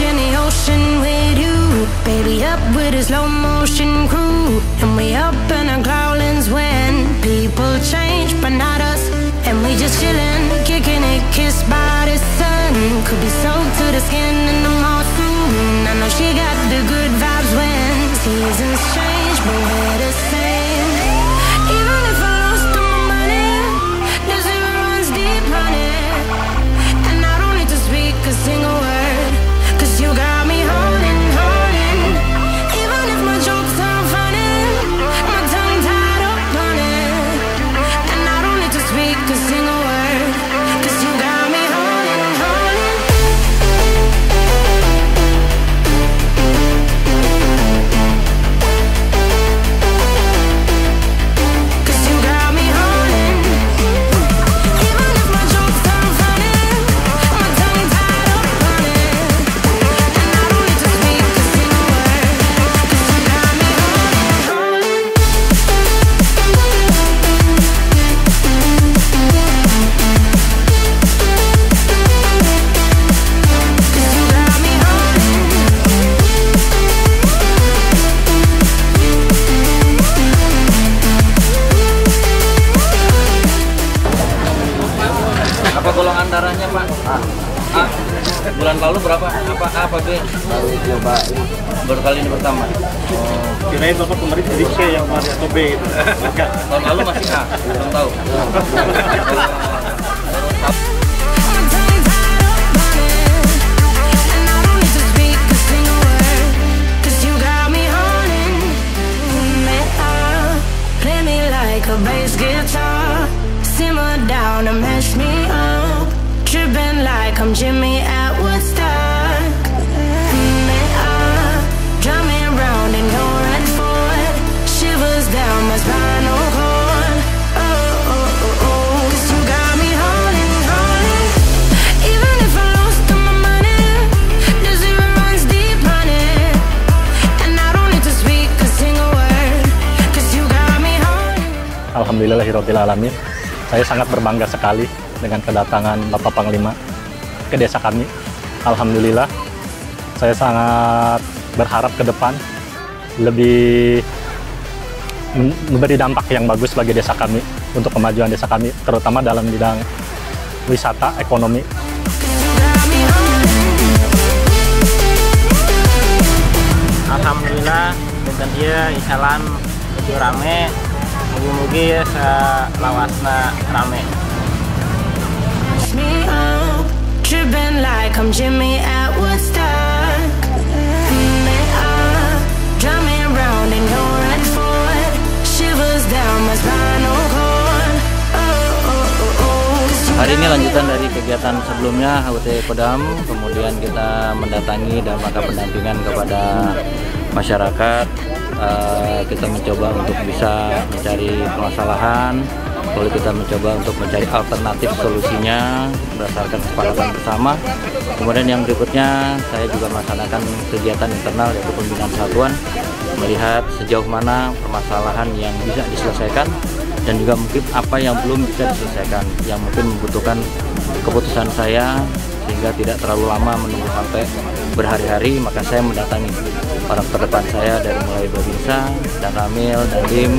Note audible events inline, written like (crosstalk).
in the ocean with you. Baby, up with a slow motion crew. And we up in our growlings when people change, but not us. And we just chillin', kicking it, kissed by the sun. Could be soaked to the skin darahnya Pak? A. A. Bulan lalu berapa? Apa A apa B? baru coba Baru kali ini pertama. Kirain bapak kemarin jadi C yang kemarin atau B gitu. Tahun lalu masih A, belum tahu. (laughs) I'm Jimmy at. Oh, oh, oh. Saya sangat berbangga sekali dengan kedatangan Bapak Panglima ke desa kami. Alhamdulillah. Saya sangat berharap ke depan lebih memberi dampak yang bagus bagi desa kami untuk kemajuan desa kami terutama dalam bidang wisata, ekonomi. Alhamdulillah dengan dia isalan lebih rame mugi-mugi selawasna rame Hari ini lanjutan dari kegiatan sebelumnya HUT Kodam, kemudian kita mendatangi dan melakukan pendampingan kepada masyarakat. Eh, kita mencoba untuk bisa mencari permasalahan, lalu kita mencoba untuk mencari alternatif solusinya berdasarkan kesepakatan bersama. Kemudian yang berikutnya saya juga melaksanakan kegiatan internal yaitu pembinaan satuan, melihat sejauh mana permasalahan yang bisa diselesaikan dan juga mungkin apa yang belum bisa diselesaikan yang mungkin membutuhkan keputusan saya sehingga tidak terlalu lama menunggu sampai berhari-hari maka saya mendatangi para terdepan saya dari mulai Babinsa dan Ramil dan Dim